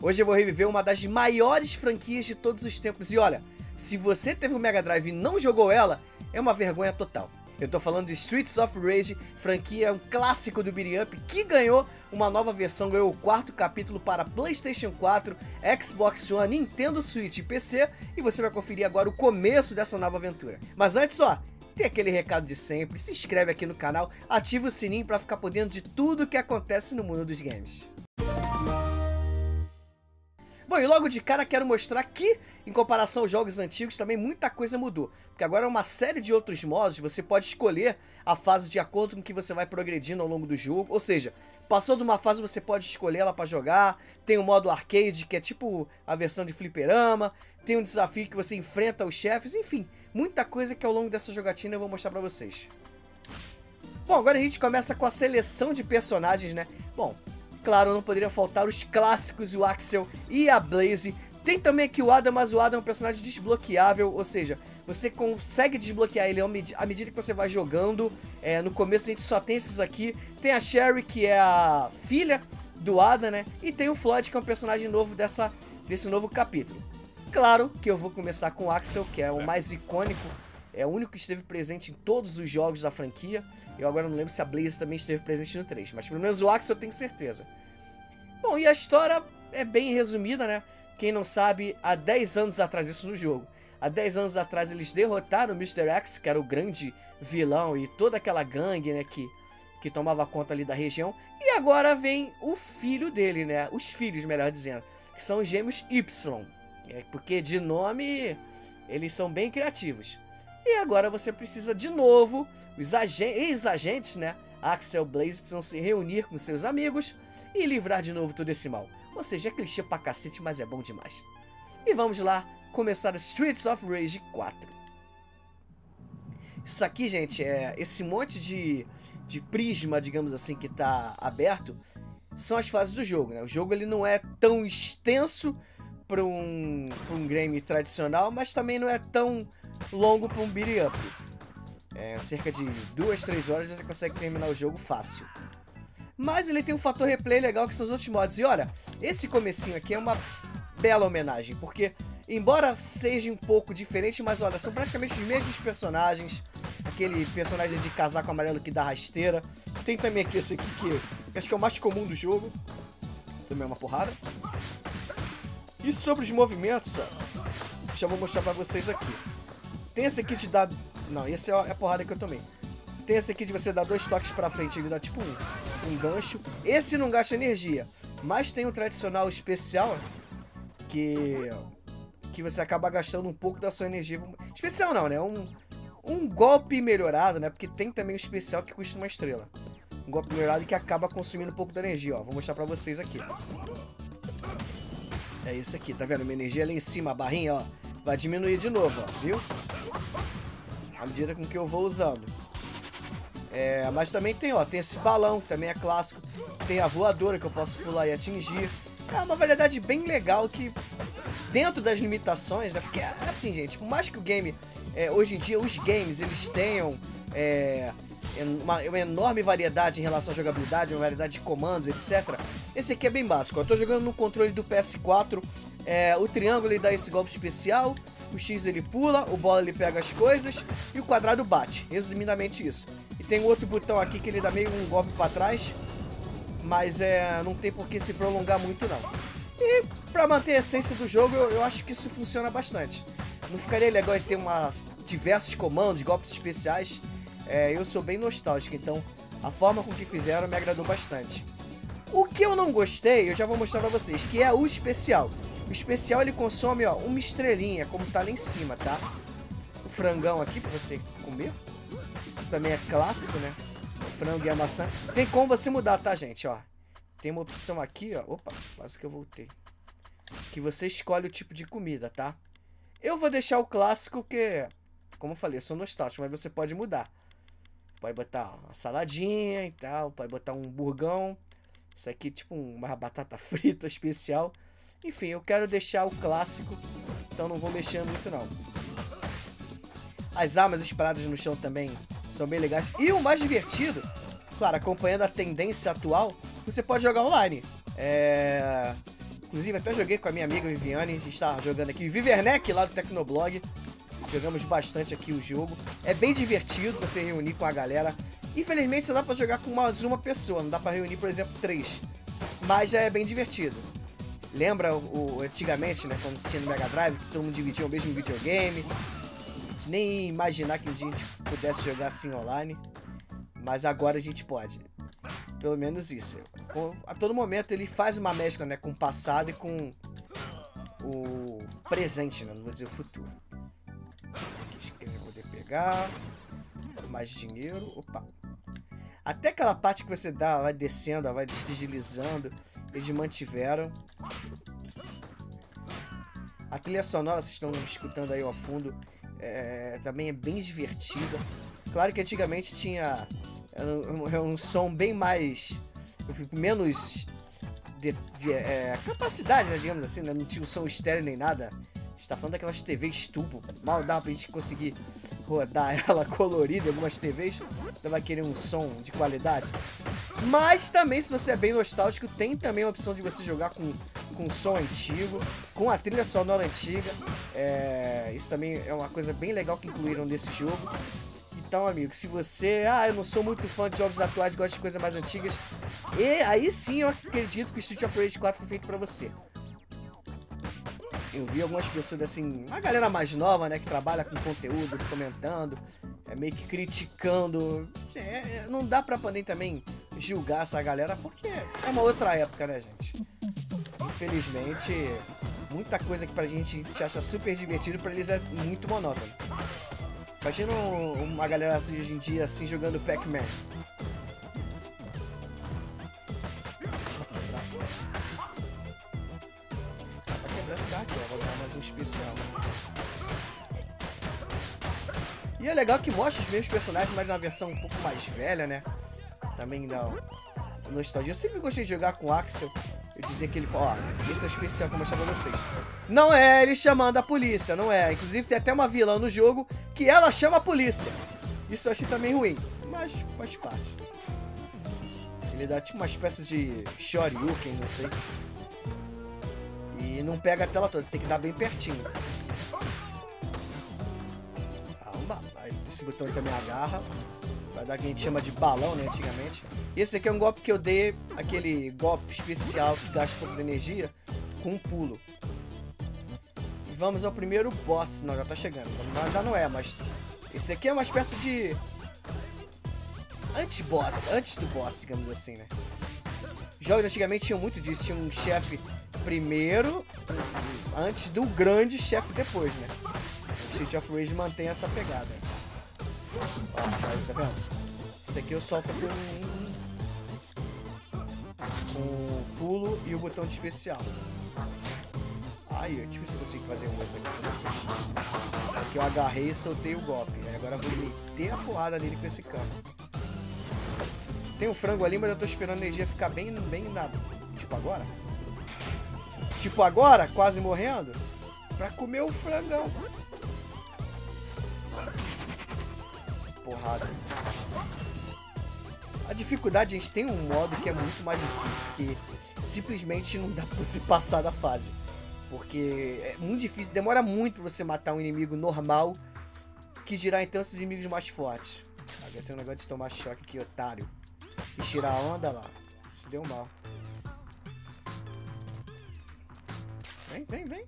Hoje eu vou reviver uma das maiores franquias de todos os tempos. E olha, se você teve o um Mega Drive e não jogou ela, é uma vergonha total. Eu tô falando de Streets of Rage, franquia um clássico do beat'em up que ganhou uma nova versão, ganhou o quarto capítulo para PlayStation 4, Xbox One, Nintendo Switch e PC, e você vai conferir agora o começo dessa nova aventura. Mas antes, ó, tem aquele recado de sempre, se inscreve aqui no canal, ativa o sininho para ficar por dentro de tudo que acontece no mundo dos games. Bom, e logo de cara quero mostrar que, em comparação aos jogos antigos, também muita coisa mudou. Porque agora é uma série de outros modos, você pode escolher a fase de acordo com que você vai progredindo ao longo do jogo. Ou seja, passou de uma fase você pode escolher ela para jogar. Tem o modo arcade, que é tipo a versão de fliperama. Tem um desafio que você enfrenta os chefes, enfim. Muita coisa que ao longo dessa jogatina eu vou mostrar pra vocês. Bom, agora a gente começa com a seleção de personagens, né? Bom, Claro, não poderia faltar os clássicos, o Axel e a Blaze. Tem também aqui o Adam, mas o Adam é um personagem desbloqueável, ou seja, você consegue desbloquear ele à medida que você vai jogando. É, no começo a gente só tem esses aqui. Tem a Sherry, que é a filha do Adam, né? E tem o Floyd, que é um personagem novo dessa, desse novo capítulo. Claro que eu vou começar com o Axel, que é o mais icônico é o único que esteve presente em todos os jogos da franquia. Eu agora não lembro se a Blaze também esteve presente no 3, mas pelo menos o Axel eu tenho certeza. Bom, e a história é bem resumida, né? Quem não sabe, há 10 anos atrás, isso no jogo, há 10 anos atrás eles derrotaram o Mr. X, que era o grande vilão e toda aquela gangue, né, que, que tomava conta ali da região. E agora vem o filho dele, né? Os filhos, melhor dizendo, que são os gêmeos Y. É, porque de nome eles são bem criativos. E agora você precisa de novo, os ex-agentes, né? Axel Blaze precisam se reunir com seus amigos e livrar de novo todo esse mal. Ou seja, é clichê pra cacete, mas é bom demais. E vamos lá começar Streets of Rage 4. Isso aqui, gente, é esse monte de, de prisma, digamos assim, que tá aberto, são as fases do jogo, né? O jogo ele não é tão extenso para um, um game tradicional, mas também não é tão longo para um beat up. É, cerca de 2, 3 horas você consegue terminar o jogo fácil. Mas ele tem um fator replay legal que são os outros modos. E olha, esse comecinho aqui é uma bela homenagem, porque embora seja um pouco diferente, mas olha, são praticamente os mesmos personagens. Aquele personagem de casaco amarelo que dá rasteira. Tem também aqui esse aqui que acho que é o mais comum do jogo. Também é uma porrada. E sobre os movimentos, ó, já vou mostrar pra vocês aqui. Tem esse aqui de dar... Não, esse é a porrada que eu tomei. Tem esse aqui de você dar dois toques pra frente, ele dá tipo um, um gancho. Esse não gasta energia, mas tem o tradicional especial que que você acaba gastando um pouco da sua energia. Especial não, né? Um, um golpe melhorado, né? Porque tem também o especial que custa uma estrela. Um golpe melhorado que acaba consumindo um pouco da energia, ó. Vou mostrar pra vocês aqui. É esse aqui, tá vendo? Minha energia ali em cima, a barrinha, ó. Vai diminuir de novo, ó, viu? À medida com que eu vou usando. É, mas também tem, ó, tem esse balão, que também é clássico. Tem a voadora que eu posso pular e atingir. É uma variedade bem legal que, dentro das limitações, né? Porque, assim, gente, por mais que o game, é, hoje em dia, os games, eles tenham é, uma, uma, enorme variedade em relação à jogabilidade, uma variedade de comandos, etc. Esse aqui é bem básico. Eu tô jogando no controle do PS4 é, o triângulo ele dá esse golpe especial, o X ele pula, o bola ele pega as coisas e o quadrado bate. Resumidamente isso. E tem outro botão aqui que ele dá meio um golpe para trás, mas é, não tem por que se prolongar muito não. E para manter a essência do jogo, eu, eu, acho que isso funciona bastante. Não ficaria legal ter umas, diversos comandos, golpes especiais. É, eu sou bem nostálgico, então a forma com que fizeram me agradou bastante. O que eu não gostei, eu já vou mostrar pra vocês, que é o especial. O especial ele consome ó, uma estrelinha, como tá lá em cima, tá? O frangão aqui pra você comer. Isso também é clássico, né? O frango e a maçã. Tem como você mudar, tá, gente? Ó, tem uma opção aqui, ó. Opa, quase que eu voltei. Que você escolhe o tipo de comida, tá? Eu vou deixar o clássico que, como eu falei, eu sou nostálgico, mas você pode mudar. Pode botar uma saladinha e tal, pode botar um burgão. Isso aqui tipo uma batata frita especial. Enfim, eu quero deixar o clássico, então não vou mexer muito não. As armas espalhadas no chão também são bem legais. E o mais divertido, claro, acompanhando a tendência atual, você pode jogar online. É... Inclusive, até joguei com a minha amiga Viviane. A gente tá jogando aqui Viverneck lá do Tecnoblog. Jogamos bastante aqui o jogo. É bem divertido você reunir com a galera. Infelizmente só dá pra jogar com mais uma pessoa. Não dá pra reunir, por exemplo, três. Mas já é bem divertido. Lembra o, antigamente, né? Quando tinha no Mega Drive, todo mundo dividia o mesmo videogame. A gente nem imaginar que um dia a gente pudesse jogar assim online. Mas agora a gente pode. Pelo menos isso. A todo momento ele faz uma mescla né, com o passado e com o presente, né? Não vou dizer o futuro. Aqui que eu vou poder pegar. Mais dinheiro. Opa. Até aquela parte que você dá, vai descendo, vai deslizando. Eles mantiveram. A trilha sonora, vocês estão escutando aí ao fundo, é, também é bem divertida. Claro que antigamente tinha um, um som bem mais. menos. De, de é, capacidade, né, digamos assim, né? não tinha um som estéreo nem nada. A gente tá falando daquelas TVs tubo. Mal dá pra gente conseguir rodar ela colorida, algumas TVs. Então vai querer um som de qualidade. Mas também, se você é bem nostálgico, tem também a opção de você jogar com, com som antigo, com a trilha sonora antiga. É, isso também é uma coisa bem legal que incluíram nesse jogo. Então, amigo, se você, ah, eu não sou muito fã de jogos atuais, gosto de coisas mais antigas, e aí sim eu acredito que o Street of Rage 4 foi feito para você. Eu vi algumas pessoas assim, uma galera mais nova, né, que trabalha com conteúdo, comentando, é meio que criticando. É, é não dá pra poder também julgar essa galera, porque é uma outra época, né, gente? Infelizmente, muita coisa que pra gente te acha super divertido, pra eles é muito monótono. Imagina uma galera assim, hoje em dia assim jogando Pac-Man. Pra quebrar esse carro aqui, ó. Vou dar mais um especial. E é legal que mostra os mesmos personagens, mas uma versão um pouco mais velha, né? Também dá nostalgia. Eu sempre gostei de jogar com o Axel eu dizer que ele. Ó, esse é o especial que eu vou mostrar pra vocês. Não é ele chamando a polícia, não é. Inclusive tem até uma vilã no jogo que ela chama a polícia. Isso eu achei também ruim, mas faz parte. Ele dá tipo uma espécie de Shoryuken, não sei. E não pega a tela toda, você tem que dar bem pertinho. Calma, esse botão também agarra. O que a gente chama de balão, né, antigamente. Esse aqui é um golpe que eu dei, aquele golpe especial que gasta um pouco de energia, com um pulo. E vamos ao primeiro boss. Não, já tá chegando. Ainda não é, mas... Esse aqui é uma espécie de... Antes, boss, antes do boss, digamos assim, né? Jogos antigamente tinham muito disso. Tinha um chefe primeiro, antes do grande chefe depois, né? Street of Rage mantém essa pegada. Ó, tá vendo? Esse aqui eu solto com o pulo e o botão de especial. Ai, é difícil eu consigo fazer um outro aqui. Aqui eu agarrei e soltei o golpe. Agora eu vou meter a porrada nele com esse cano. Tem um frango ali, mas eu tô esperando a energia ficar bem, bem nada. Tipo agora? Tipo agora, quase morrendo? Pra comer o frangão. Porrada. A dificuldade, a gente tem um modo que é muito mais difícil, que simplesmente não dá pra você passar da fase. Porque é muito difícil, demora muito pra você matar um inimigo normal, que dirá então esses inimigos mais fortes. Agora tem um negócio de tomar choque aqui, otário. E tirar a onda lá. Se deu mal. Vem, vem, vem.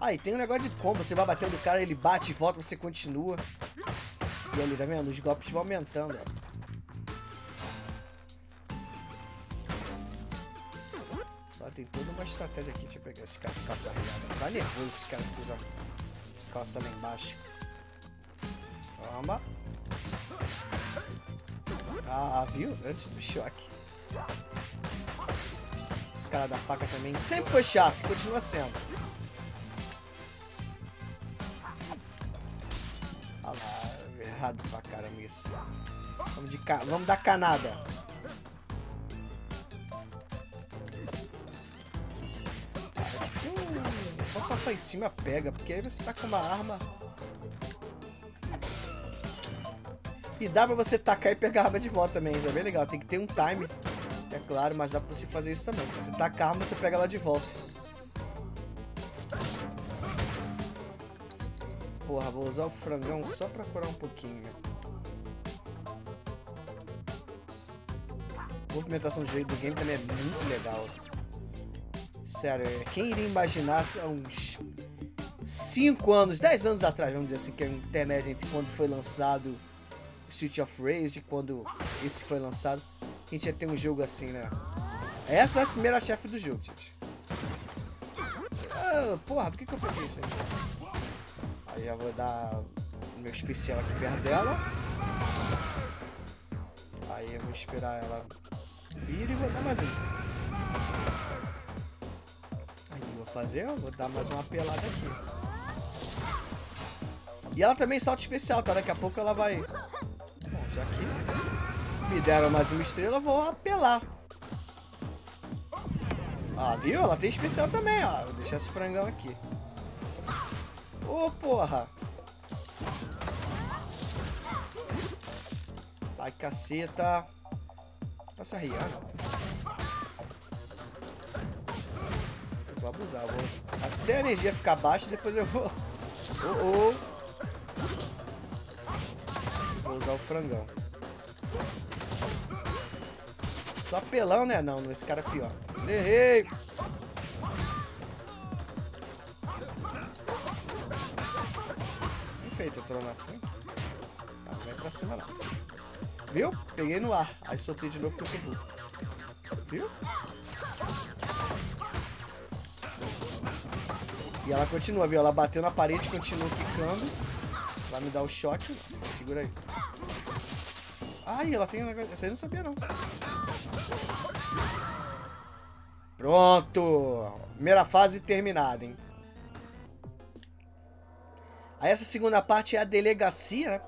Aí, tem um negócio de combo. Você vai batendo o cara, ele bate e volta, você continua. E ali, tá vendo? Os golpes vão aumentando, ó. tem toda uma estratégia aqui. Deixa eu pegar esse cara de calça regada. Tá nervoso esse cara que usa calça lá embaixo. Toma. Ah, viu? Antes do choque. Esse cara da faca também sempre foi chato, continua sendo. Errado pra caramba isso. Vamos, de ca... Vamos dar canada. Vamos passar em cima, pega, porque aí você tá com uma arma... E dá pra você tacar e pegar a arma de volta também, isso é bem legal. Tem que ter um time É claro, mas dá pra você fazer isso também. Você tá arma, você pega ela de volta. Porra, vou usar o frangão só pra curar um pouquinho. A movimentação do jeito do game também é muito legal. Sério, é, quem iria imaginar há uns 5 anos, 10 anos atrás, vamos dizer assim, que é o intermédio entre quando foi lançado Street of Rage e quando esse foi lançado, a gente ia ter um jogo assim, né? Essa é a primeira chefe do jogo, gente. Ah, porra, por que, que eu peguei isso aí? Aí já vou dar meu especial aqui perto dela. Aí eu vou esperar ela vir e vou dar mais um fazer, eu vou dar mais uma pelada aqui. E ela também solta especial, tá? Daqui a pouco ela vai... Bom, já que me deram mais uma estrela, eu vou apelar. Ah, viu? Ela tem especial também, ó. Vou deixar esse frangão aqui. Ô, oh, porra. Ai, caceta. Passa a riar. Vou abusar, vou... Até a energia ficar baixa, depois eu vou... Oh, oh. Vou usar o frangão. Só apelão, né? Não, esse cara é pior. Errei! Perfeito, entrou na frente. Vai pra cima não. Viu? Peguei no ar. Aí soltei de novo porque eu sou burro. Viu? E ela continua, viu? Ela bateu na parede, continua quicando. Vai me dar o choque. Segura aí. Ai, ela tem um negócio... Essa aí eu não sabia, não. Pronto! Primeira fase terminada, hein? Aí essa segunda parte é a delegacia, né?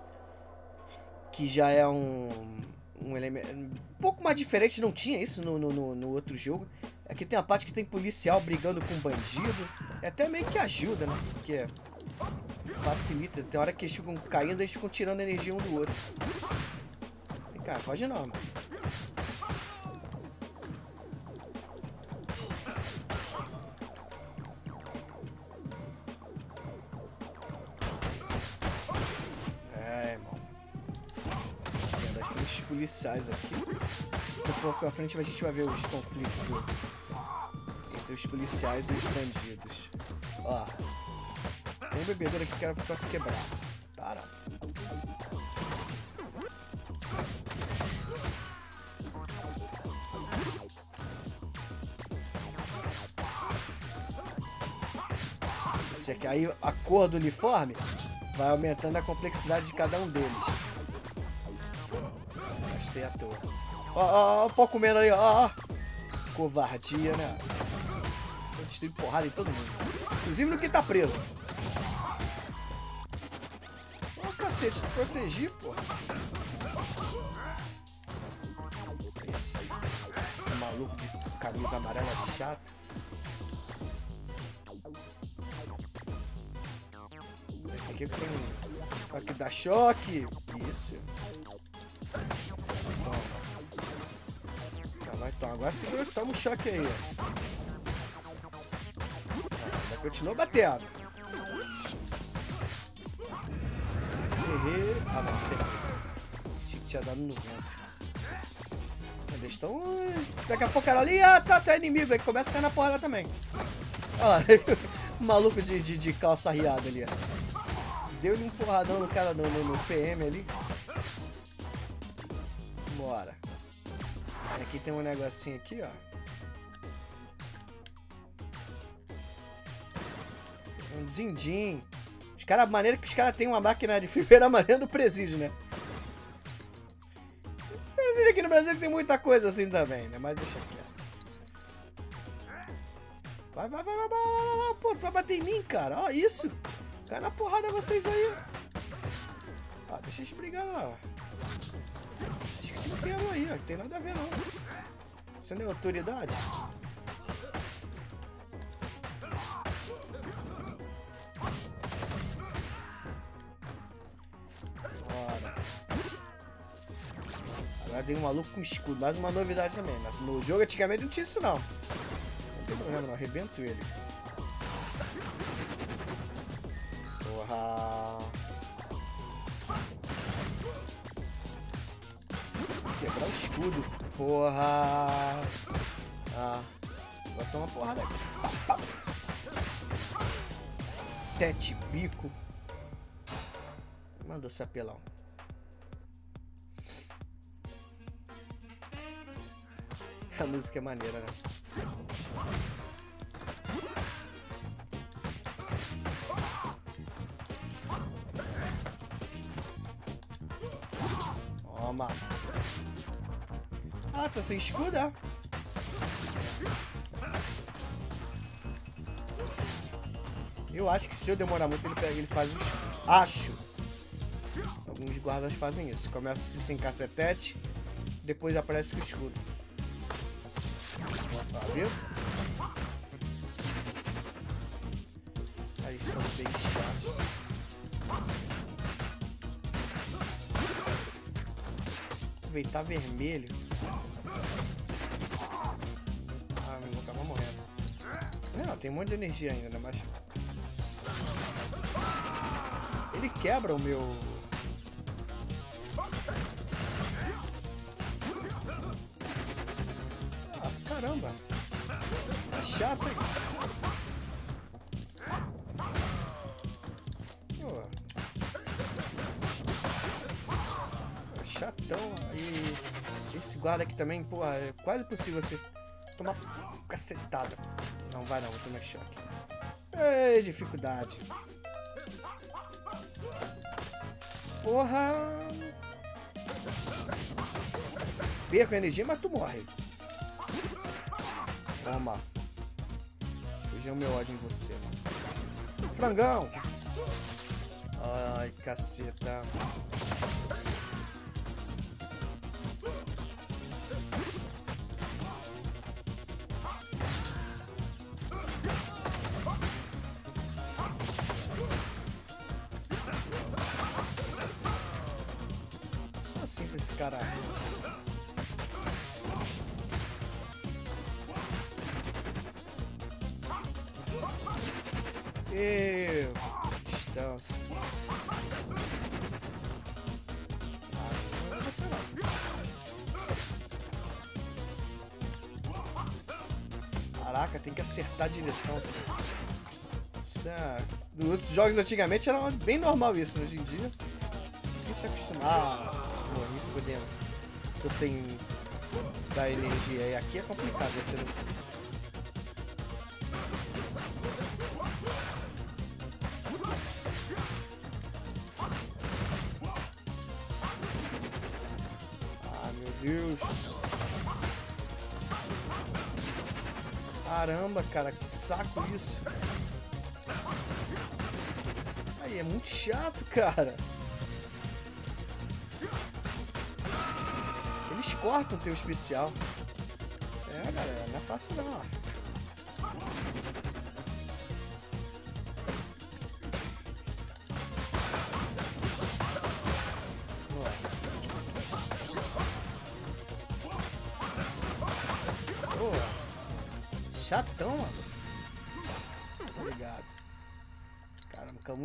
Que já é um, um elemento um pouco mais diferente, não tinha isso no, no, no, outro jogo. Aqui tem a parte que tem policial brigando com bandido. É até meio que ajuda, né? Porque facilita. Tem hora que eles ficam caindo eles ficam tirando energia um do outro. Cara, pode não, mano. Uns policiais aqui. Um pouco à frente a gente vai ver os conflitos entre os policiais e os bandidos. Ó. Tem um bebedouro aqui que era pra posso quebrar. Para. Aí a cor do uniforme vai aumentando a complexidade de cada um deles. Gastei à toa. Ó, ó, ó, o pau comendo aí, ó. Covardia, né? Eu destruí porrada em todo mundo. Inclusive no que tá preso. Ó, oh, cacete, te protegi, porra. Esse maluco de camisa amarela chato. aqui tem. Aqui dá choque. Isso. Agora segura, toma um choque aí. Vai continuar batendo. Errei. Ah, não, sei. Tinha que tinha dado no vento. Eles estão. Daqui a pouco era ali, ah, tá, tu é inimigo. Aí começa a cair na porrada também. Olha lá, maluco de, de, de calça riada ali, ó. Deu-lhe um porradão no cara no, no, no PM ali. Bora. Aqui tem um negocinho aqui, ó. Um zindim. Os caras, maneira que os caras têm uma máquina de fliperama maneira do presídio, né? Presídio aqui no Brasil tem muita coisa assim também, né? Mas deixa aqui, Vai, vai, vai, vai, vai, vai, vai, pô, tu vai bater em mim, cara. Ó, isso. Cai na porrada vocês aí. Ah, deixa eles brigar lá. Vocês que se entendam aí, ó. Tem nada a ver, não. Você não é autoridade? Bora. Agora Tem um maluco com escudo, mais uma novidade também. Mas no jogo antigamente não tinha isso não. Não tem problema não, arrebento ele. Porra. Ah. Vai tomar porrada aqui. Tete bico. Mandou esse apelão. A música é maneira, né? Toma. Ah, tá sem escudo, é? Eu acho que se eu demorar muito, ele, pega, ele faz os... Acho. Alguns guardas fazem isso. Começa assim sem cacetete, depois aparece com o escudo. Tá, viu? Aí são bem chatos. Aproveitar vermelho. Ah, meu, vou acabar morrendo. Não, tem um monte de energia ainda, né? Mas ele quebra o meu... Ah, caramba. É chato, hein? Guarda aqui também, pô, é quase possível você tomar cacetada. Não vai não, vou tomar choque. Ei, dificuldade. Porra! Perco a energia, mas tu morre. Toma. Hoje é meu ódio em você, mano. Frangão! Ai, caceta. Eu, distância. Ah. Caraca, tem que acertar a direção. Isso é... Nos outros jogos antigamente era bem normal isso, né? hoje em dia. Tem que se acostumar morri fudendo. Tô sem dar energia. E aqui é complicado, esse não... Caramba, cara, que saco isso. Aí, é muito chato, cara. Eles cortam o teu especial. É, galera, não é fácil não, ó.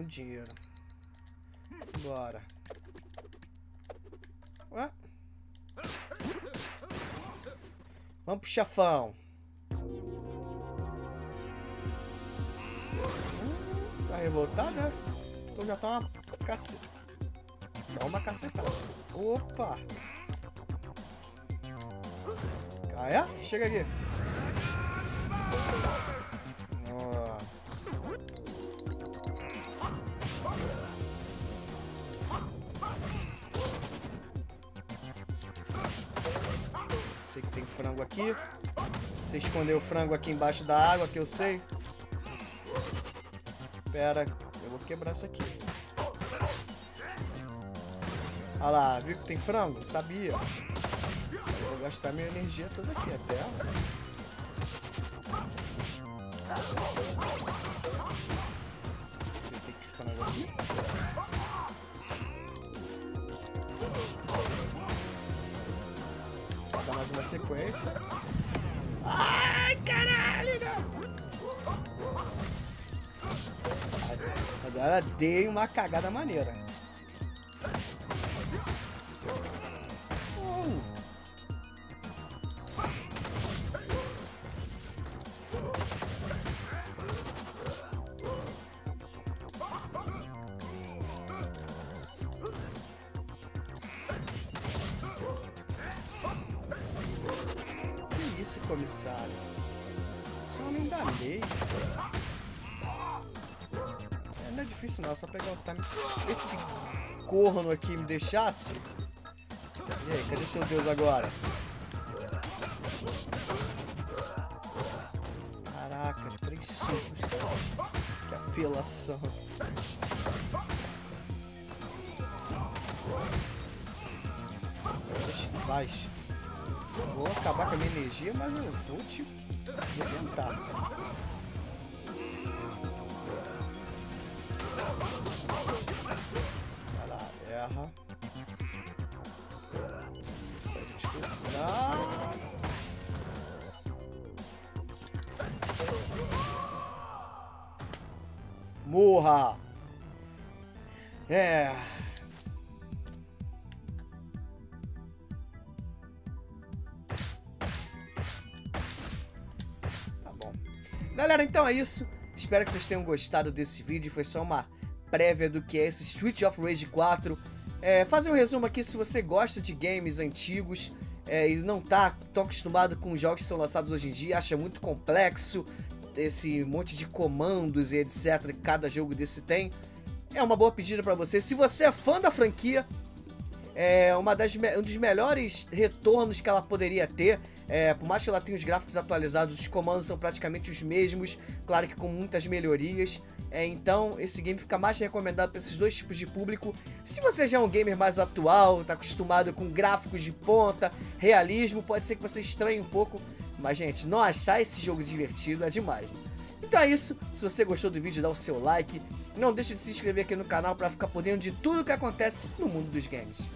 Dinheiro. Bora. Ué? Vamos pro chafão. Hum, tá revoltado, né? Então já tá uma caceta. Dá uma cacetada. Opa! Caia, chega aqui. Aqui. Você escondeu o frango aqui embaixo da água, que eu sei. Pera, eu vou quebrar essa aqui. Olha lá, viu que tem frango? Sabia. Eu vou gastar minha energia toda aqui até. Você tem que frango aqui. Sequência. Ai, caralho! Agora dei uma cagada maneira. Esse comissário? Esse homem da lei. É, não é difícil não, só pegar o time. Esse corno aqui me deixasse. E aí, cadê seu Deus agora? Caraca, três socos. Que apelação. Deixa em. Acabar com a minha energia, mas eu vou te... Vou tentar. Vai lá, erra. Sai de! Morra! É... Galera, então é isso. Espero que vocês tenham gostado desse vídeo. Foi só uma prévia do que é esse Street of Rage 4. É, fazer um resumo aqui se você gosta de games antigos é, e não tá tão acostumado com jogos que são lançados hoje em dia, acha muito complexo esse monte de comandos e etc que cada jogo desse tem. É uma boa pedida para você. Se você é fã da franquia, é uma das, um dos melhores retornos que ela poderia ter. É, por mais que ela tenha os gráficos atualizados, os comandos são praticamente os mesmos, claro que com muitas melhorias. É, então, esse game fica mais recomendado para esses dois tipos de público. Se você já é um gamer mais atual, está acostumado com gráficos de ponta, realismo, pode ser que você estranhe um pouco. Mas, gente, não achar esse jogo divertido é demais. Então é isso. Se você gostou do vídeo, dá o seu like. Não deixe de se inscrever aqui no canal para ficar por dentro de tudo que acontece no mundo dos games.